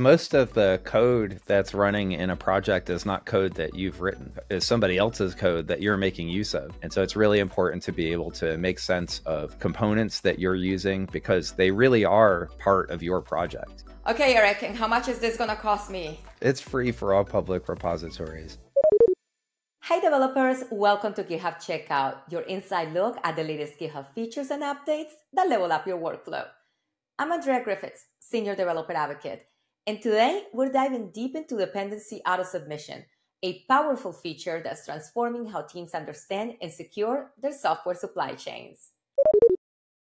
Most of the code that's running in a project is not code that you've written, it's somebody else's code that you're making use of. And so it's really important to be able to make sense of components that you're using because they really are part of your project. Okay, Eric, and how much is this going to cost me? It's free for all public repositories. Hey developers, welcome to GitHub Checkout, your inside look at the latest GitHub features and updates that level up your workflow. I'm Andrea Griffiths, Senior Developer Advocate and today we're diving deep into dependency auto submission, a powerful feature that's transforming how teams understand and secure their software supply chains.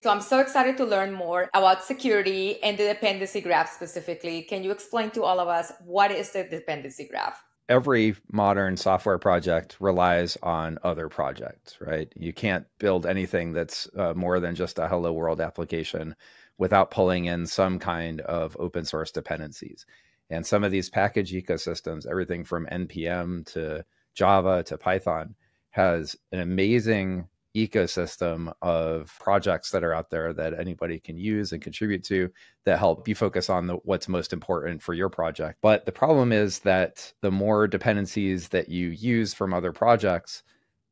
So I'm so excited to learn more about security and the dependency graph specifically. Can you explain to all of us what is the dependency graph? Every modern software project relies on other projects, right? You can't build anything that's uh, more than just a hello world application without pulling in some kind of open source dependencies. And some of these package ecosystems, everything from NPM to Java to Python, has an amazing ecosystem of projects that are out there that anybody can use and contribute to that help you focus on the, what's most important for your project. But the problem is that the more dependencies that you use from other projects,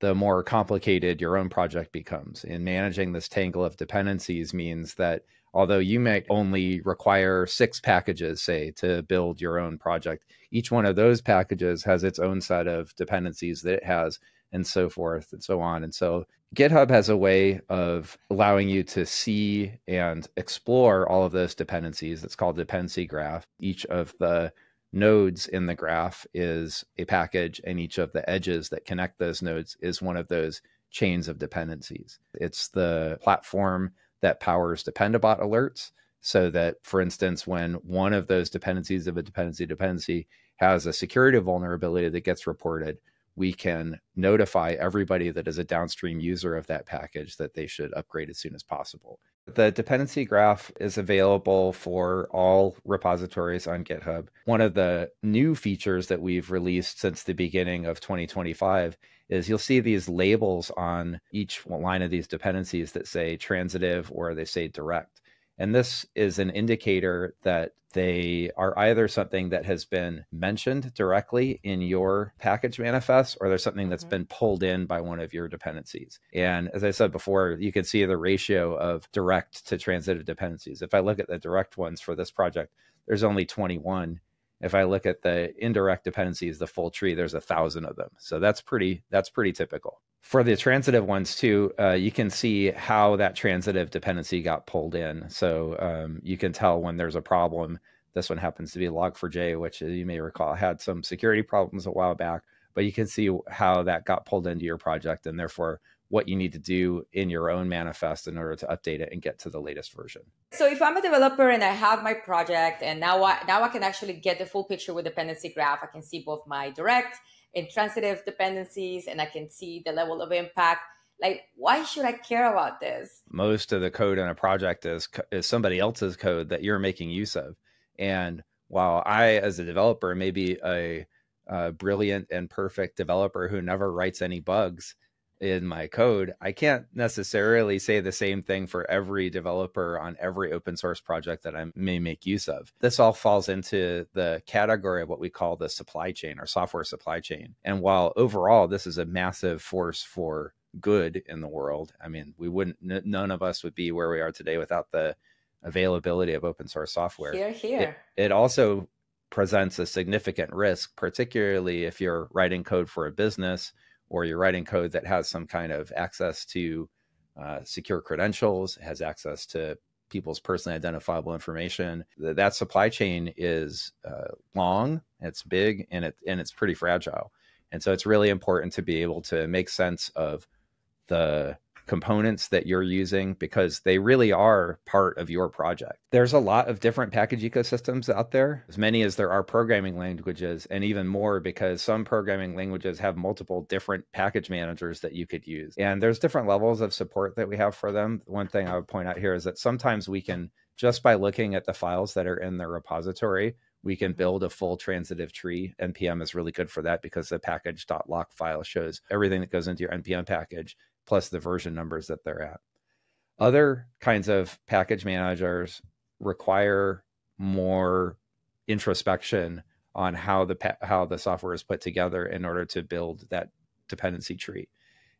the more complicated your own project becomes. And managing this tangle of dependencies means that although you may only require six packages, say, to build your own project, each one of those packages has its own set of dependencies that it has, and so forth and so on. And so GitHub has a way of allowing you to see and explore all of those dependencies. It's called dependency graph. Each of the nodes in the graph is a package, and each of the edges that connect those nodes is one of those chains of dependencies. It's the platform that powers Dependabot alerts so that, for instance, when one of those dependencies of a dependency dependency has a security vulnerability that gets reported, we can notify everybody that is a downstream user of that package that they should upgrade as soon as possible. The dependency graph is available for all repositories on GitHub. One of the new features that we've released since the beginning of 2025 is you'll see these labels on each line of these dependencies that say transitive or they say direct. And this is an indicator that they are either something that has been mentioned directly in your package manifest or there's something that's mm-hmm. been pulled in by one of your dependencies. And as I said before, you can see the ratio of direct to transitive dependencies. If I look at the direct ones for this project, there's only 21 if I look at the indirect dependencies, the full tree, there's a thousand of them. So that's pretty that's pretty typical. For the transitive ones too, uh, you can see how that transitive dependency got pulled in. So um, you can tell when there's a problem. This one happens to be Log4j, which you may recall had some security problems a while back. But you can see how that got pulled into your project, and therefore what you need to do in your own manifest in order to update it and get to the latest version. So if I'm a developer and I have my project and now I now I can actually get the full picture with dependency graph, I can see both my direct and transitive dependencies and I can see the level of impact. Like why should I care about this? Most of the code in a project is is somebody else's code that you're making use of. And while I as a developer may be a, a brilliant and perfect developer who never writes any bugs, in my code, I can't necessarily say the same thing for every developer on every open source project that I may make use of. This all falls into the category of what we call the supply chain or software supply chain. And while overall this is a massive force for good in the world, I mean, we wouldn't, none of us would be where we are today without the availability of open source software. Here, here. It, it also presents a significant risk, particularly if you're writing code for a business or you're writing code that has some kind of access to uh, secure credentials, has access to people's personally identifiable information. That supply chain is uh, long, it's big, and it and it's pretty fragile. And so it's really important to be able to make sense of the components that you're using because they really are part of your project. There's a lot of different package ecosystems out there, as many as there are programming languages, and even more because some programming languages have multiple different package managers that you could use. And there's different levels of support that we have for them. One thing I would point out here is that sometimes we can, just by looking at the files that are in the repository, we can build a full transitive tree. NPM is really good for that because the package.lock file shows everything that goes into your NPM package plus the version numbers that they're at. Other kinds of package managers require more introspection on how the how the software is put together in order to build that dependency tree.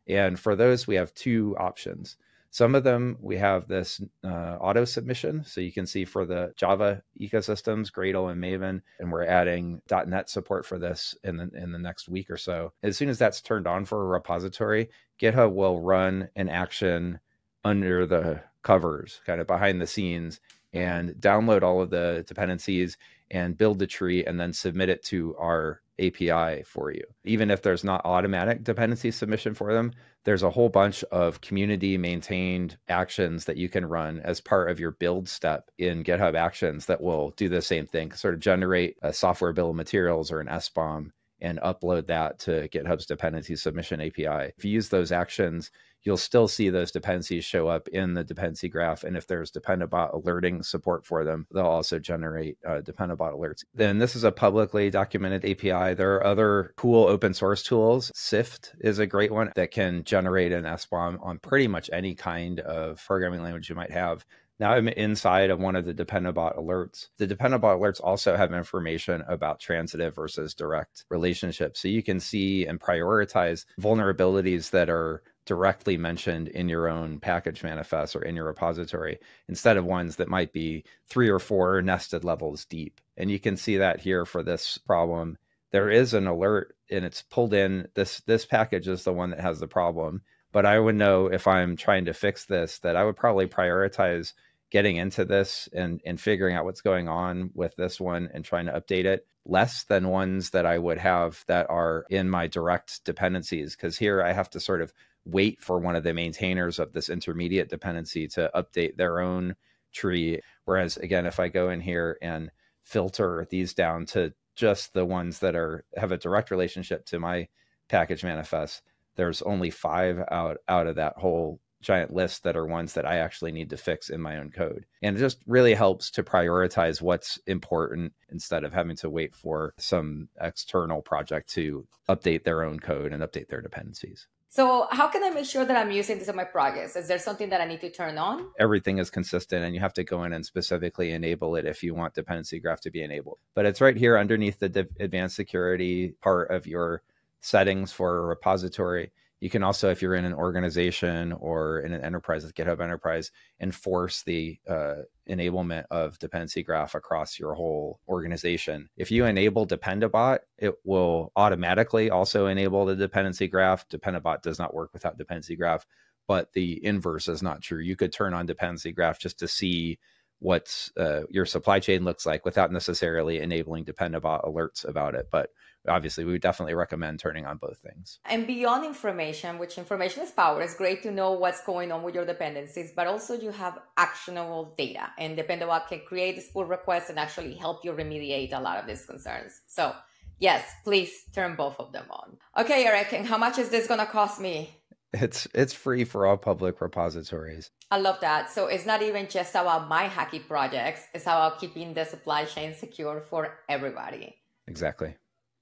And for those, we have two options. Some of them we have this uh, auto submission. So you can see for the Java ecosystems, Gradle and Maven, and we're adding .NET support for this in the, in the next week or so. As soon as that's turned on for a repository, GitHub will run an action under the covers, kind of behind the scenes, and download all of the dependencies and build the tree and then submit it to our API for you. Even if there's not automatic dependency submission for them, there's a whole bunch of community maintained actions that you can run as part of your build step in GitHub Actions that will do the same thing, sort of generate a software bill of materials or an SBOM and upload that to GitHub's dependency submission API. If you use those actions, you'll still see those dependencies show up in the dependency graph. And if there's Dependabot alerting support for them, they'll also generate uh, Dependabot alerts. Then this is a publicly documented API. There are other cool open source tools. Syft is a great one that can generate an SBOM on pretty much any kind of programming language you might have. Now I'm inside of one of the Dependabot alerts. The Dependabot alerts also have information about transitive versus direct relationships. So you can see and prioritize vulnerabilities that are directly mentioned in your own package manifest or in your repository instead of ones that might be three or four nested levels deep. And you can see that here for this problem. There is an alert and it's pulled in. This this package is the one that has the problem. But I would know if I'm trying to fix this that I would probably prioritize getting into this and, and figuring out what's going on with this one and trying to update it less than ones that I would have that are in my direct dependencies. Because here I have to sort of wait for one of the maintainers of this intermediate dependency to update their own tree. Whereas again, if I go in here and filter these down to just the ones that are have a direct relationship to my package manifest, there's only five out out of that whole giant list that are ones that I actually need to fix in my own code. And it just really helps to prioritize what's important instead of having to wait for some external project to update their own code and update their dependencies. So, how can I make sure that I'm using this in my projects? Is there something that I need to turn on? Everything is consistent, and you have to go in and specifically enable it if you want dependency graph to be enabled. But it's right here underneath the advanced security part of your settings for a repository. You can also, if you're in an organization or in an enterprise with GitHub Enterprise, enforce the uh, enablement of dependency graph across your whole organization. If you enable Dependabot, it will automatically also enable the dependency graph. Dependabot does not work without dependency graph, but the inverse is not true. You could turn on dependency graph just to see what uh, your supply chain looks like without necessarily enabling Dependabot alerts about it. But obviously we would definitely recommend turning on both things. And beyond information which information is power it's great to know what's going on with your dependencies but also you have actionable data and dependabot can create this pull request and actually help you remediate a lot of these concerns. So yes please turn both of them on. Okay eric and how much is this going to cost me it's it's free for all public repositories i love that so it's not even just about my hacky projects it's about keeping the supply chain secure for everybody exactly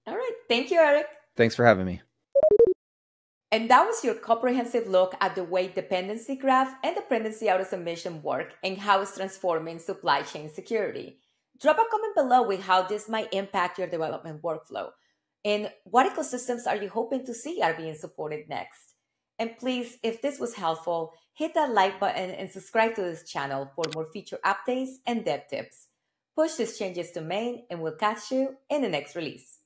all right. Thank you, Eric. Thanks for having me. And that was your comprehensive look at the way dependency graph and dependency auto submission work and how it's transforming supply chain security. Drop a comment below with how this might impact your development workflow. And what ecosystems are you hoping to see are being supported next? And please, if this was helpful, hit that like button and subscribe to this channel for more feature updates and dev tips. Push these changes to main, and we'll catch you in the next release.